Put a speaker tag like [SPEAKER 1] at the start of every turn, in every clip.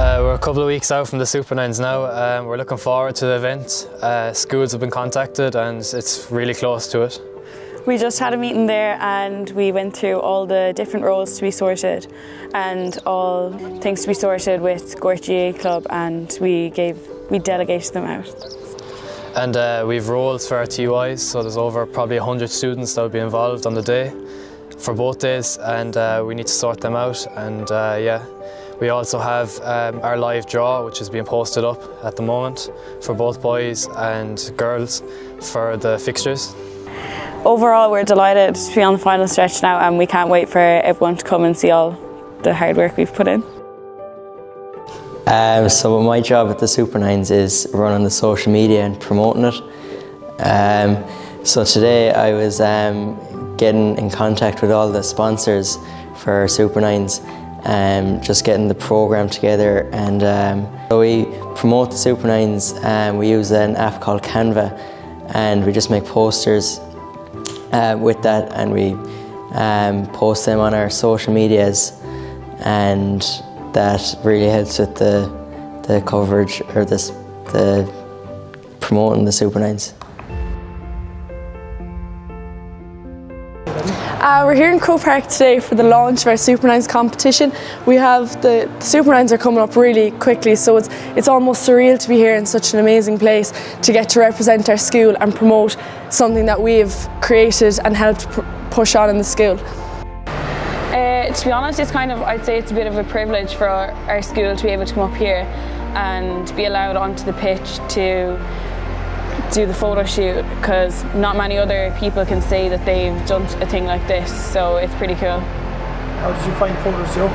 [SPEAKER 1] Uh, we're a couple of weeks out from the Super Nines now. Um, we're looking forward to the event. Uh, schools have been contacted and it's really close to it.
[SPEAKER 2] We just had a meeting there and we went through all the different roles to be sorted and all things to be sorted with Gort GAA Club and we gave we delegated them out.
[SPEAKER 1] And uh, we've roles for our TYs, so there's over probably 100 students that will be involved on the day for both days and uh, we need to sort them out and uh, yeah. We also have um, our live draw, which is being posted up at the moment for both boys and girls for the fixtures.
[SPEAKER 2] Overall, we're delighted to be on the final stretch now, and we can't wait for everyone to come and see all the hard work we've put in.
[SPEAKER 3] Um, so my job at the Super Nines is running the social media and promoting it. Um, so today I was um, getting in contact with all the sponsors for Super Nines um, just getting the program together and um, so we promote the Super Nines and we use an app called Canva and we just make posters uh, with that and we um, post them on our social medias and that really helps with the, the coverage or this, the promoting the Super Nines.
[SPEAKER 4] Uh, we're here in Croke Park today for the launch of our Super Nines competition. We have the, the, Super Nines are coming up really quickly, so it's it's almost surreal to be here in such an amazing place to get to represent our school and promote something that we've created and helped push on in the school.
[SPEAKER 2] Uh, to be honest, it's kind of I'd say it's a bit of a privilege for our, our school to be able to come up here and be allowed onto the pitch to do the photo shoot because not many other people can say that they've done a thing like this so it's pretty cool.
[SPEAKER 5] How did you find the photos Joe?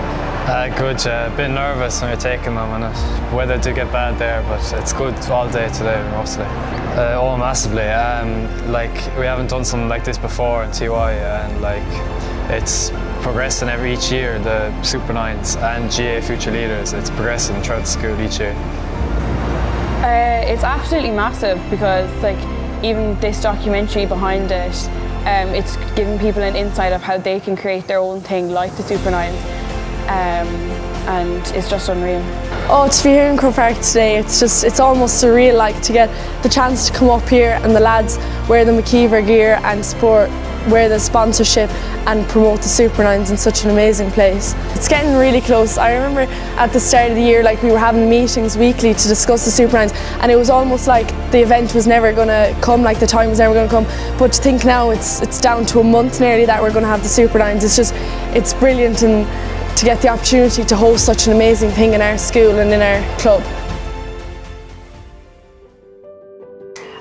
[SPEAKER 1] Uh, good, uh, a bit nervous when you're taking them and it, weather did get bad there but it's good all day today mostly. Uh, oh massively, um, like we haven't done something like this before in TY and like it's progressing every each year, the Super Nines and GAA Future Leaders, it's progressing throughout the school each year.
[SPEAKER 2] Uh, it's absolutely massive because like even this documentary behind it, um, it's giving people an insight of how they can create their own thing like the Super Nines um, and it's just unreal.
[SPEAKER 4] Oh, to be here in Croke today, it's just, it's almost surreal like to get the chance to come up here and the lads wear the McKeever gear and support wear the sponsorship and promote the Super Nines in such an amazing place. It's getting really close. I remember at the start of the year like we were having meetings weekly to discuss the Super Nines and it was almost like the event was never going to come, like the time was never going to come. But to think now it's, it's down to a month nearly that we're going to have the Super Nines, it's just, it's brilliant and to get the opportunity to host such an amazing thing in our school and in our club.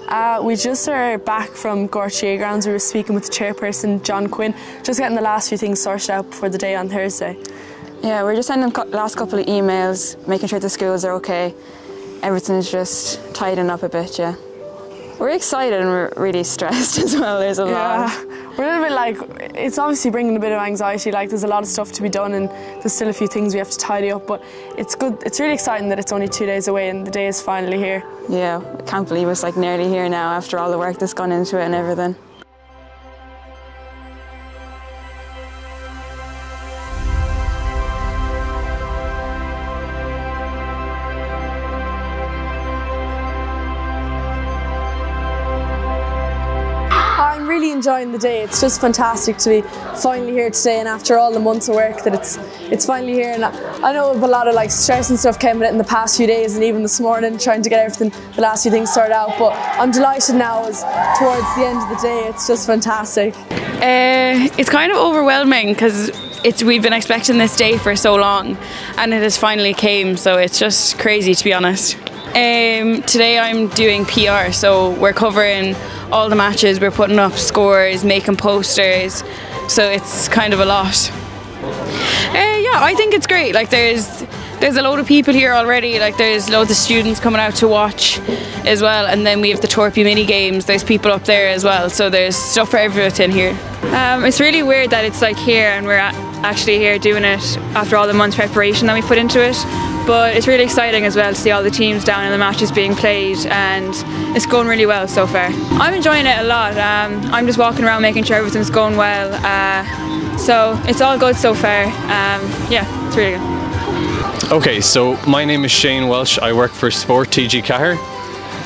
[SPEAKER 4] Uh, we just are back from Gort GAA grounds. We were speaking with the chairperson, John Quinn, just getting the last few things sorted out before the day on Thursday.
[SPEAKER 6] Yeah, we're just sending the last couple of emails, making sure the schools are okay. Everything's just tidying up a bit, yeah. We're excited and we're really stressed as well. There's a
[SPEAKER 4] yeah.
[SPEAKER 6] lot.
[SPEAKER 4] We're a little bit like, it's obviously bringing a bit of anxiety. Like, there's a lot of stuff to be done and there's still a few things we have to tidy up. But it's good, it's really exciting that it's only two days away and the day is finally here.
[SPEAKER 6] Yeah, I can't believe it's like nearly here now after all the work that's gone into it and everything.
[SPEAKER 4] Really enjoying the day. It's just fantastic to be finally here today, and after all the months of work, that it's it's finally here. And I know a lot of like stress and stuff came with it in the past few days, and even this morning, trying to get everything, the last few things sorted out. But I'm delighted now. As towards the end of the day, it's just fantastic.
[SPEAKER 7] Uh, it's kind of overwhelming because it's we've been expecting this day for so long, and it has finally came. So it's just crazy to be honest. Um, today I'm doing PR, so we're covering all the matches, we're putting up scores, making posters, so it's kind of a lot. Uh, yeah, I think it's great. Like there's there's a load of people here already. Like there's loads of students coming out to watch as well, and then we have the Torpy mini games. There's people up there as well, so there's stuff for everything here. Um, it's really weird that it's like here and we're actually here doing it after all the months preparation that we put into it but it's really exciting as well to see all the teams down and the matches being played and it's going really well so far. I'm enjoying it a lot. Um, I'm just walking around making sure everything's going well uh, so it's all good so far. Um, yeah, it's really good.
[SPEAKER 8] Okay, so my name is Shane Welsh. I work for Sport TG Cahir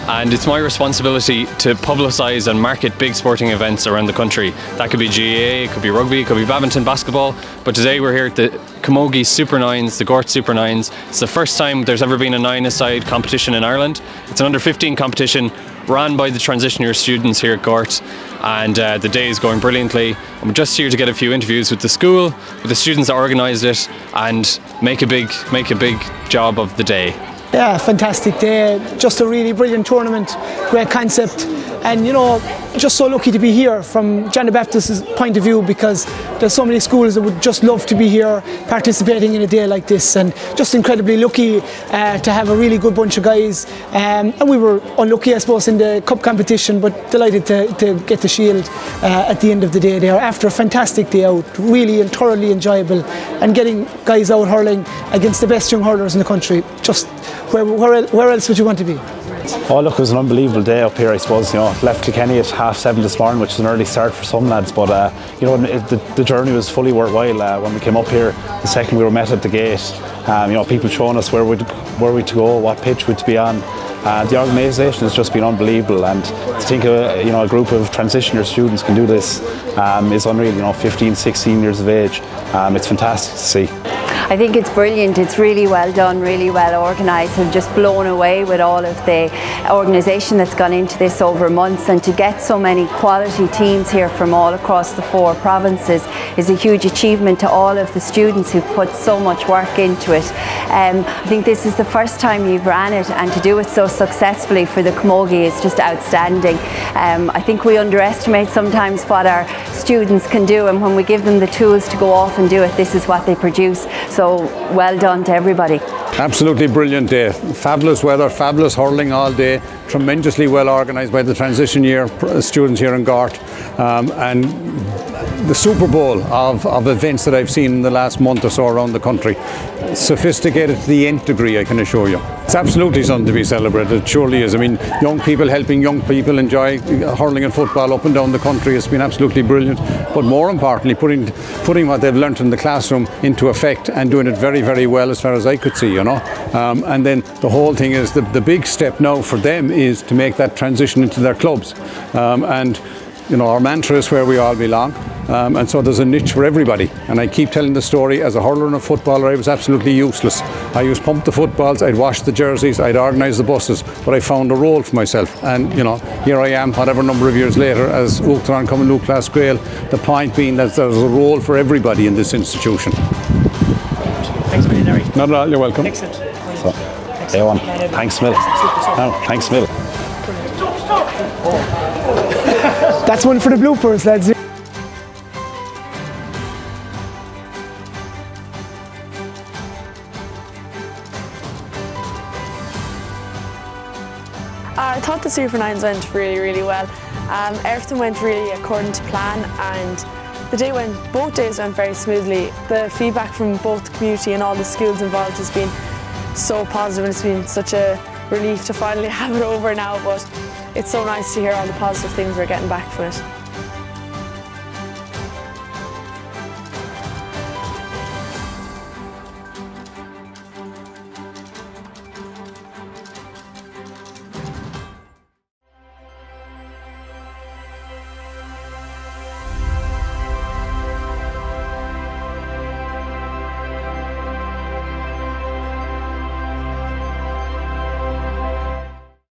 [SPEAKER 8] and it's my responsibility to publicise and market big sporting events around the country. That could be GAA, it could be rugby, it could be badminton, basketball, but today we're here at the Camogie Super Nines, the Gort Super Nines. It's the first time there's ever been a nine-a-side competition in Ireland. It's an under 15 competition ran by the transition year students here at Gort and uh, the day is going brilliantly. I'm just here to get a few interviews with the school, with the students that organised it and make a big make a big job of the day.
[SPEAKER 5] Yeah, fantastic day. Just a really brilliant tournament, great concept, and you know, just so lucky to be here from John the Baptist's point of view because there's so many schools that would just love to be here participating in a day like this, and just incredibly lucky uh, to have a really good bunch of guys. Um, and we were unlucky, I suppose, in the cup competition, but delighted to, to get the shield uh, at the end of the day there after a fantastic day out, really and thoroughly enjoyable, and getting guys out hurling against the best young hurlers in the country. Just where, where, where else would you want to be?
[SPEAKER 9] Oh look, it was an unbelievable day up here. I suppose you know left Kilkenny at half seven this morning, which is an early start for some lads. But uh, you know the, the, journey was fully worthwhile uh, when we came up here. The second we were met at the gate, um, you know people showing us where we where we to go, what pitch we'd be on. Uh, the organisation has just been unbelievable, and to think a, you know a group of transitioner students can do this um, is unreal. You know, 15, 16 years of age, um, it's fantastic to see.
[SPEAKER 10] I think it's brilliant. It's really well done, really well organised. I'm just blown away with all of the organisation that's gone into this over months and to get so many quality teams here from all across the four provinces is a huge achievement to all of the students who've put so much work into it. Um, I think this is the first time you've ran it and to do it so successfully for the Camogie is just outstanding. Um, I think we underestimate sometimes what our students can do and when we give them the tools to go off and do it, this is what they produce. So well done to everybody.
[SPEAKER 11] Absolutely brilliant day. Fabulous weather, fabulous hurling all day, tremendously well organised by the transition year students here in Gort Um, and the Super Bowl of, of events that I've seen in the last month or so around the country. Sophisticated to the nth degree, I can assure you. It's absolutely something to be celebrated, it surely is. I mean, young people helping young people enjoy hurling and football up and down the country has been absolutely brilliant. But more importantly, putting, putting what they've learnt in the classroom into effect and doing it very, very well as far as I could see, you know. Um, and then the whole thing is the, the big step now for them is to make that transition into their clubs. Um, and you know, our mantra is where we all belong. Um, and so there's a niche for everybody. And I keep telling the story as a hurler and a footballer, I was absolutely useless. I used to pump the footballs, I'd wash the jerseys, I'd organise the buses, but I found a role for myself. And you know, here I am, whatever number of years later, as Uachtaran Cumann Lúthchleas Gael. The point being that there's a role for everybody in this institution.
[SPEAKER 5] Thanks, Mary.
[SPEAKER 11] Not at all, you're welcome.
[SPEAKER 5] Excellent.
[SPEAKER 9] So, Thanks, Mill. No, thanks, Mill.
[SPEAKER 5] That's one for the bloopers, lads.
[SPEAKER 4] I thought the Super Nines went really, really well. Um, everything went really according to plan and the day went, both days went very smoothly. The feedback from both the community and all the schools involved has been so positive and it's been such a relief to finally have it over now but it's so nice to hear all the positive things we're getting back from it.